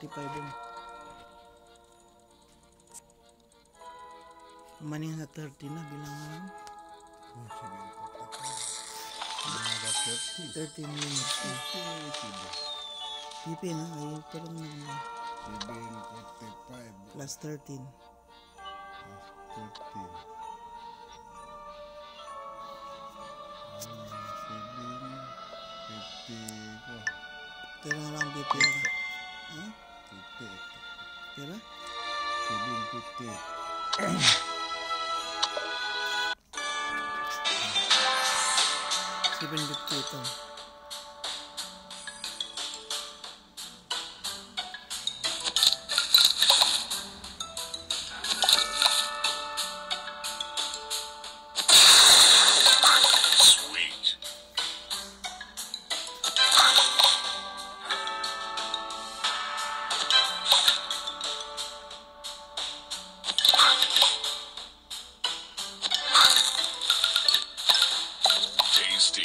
35 yun. Maning sa 30 na bilang lang. Sige, ito. Mga 30. 13 minutes. eh. PP na, ayun pa lang na. 745 Plus 13. plus 13. Ah, 750 ko. Pero nga lang PP ka. Ha? 50. Pero? 750. Tasty.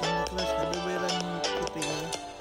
dando clase, también me dan que pegar.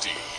60.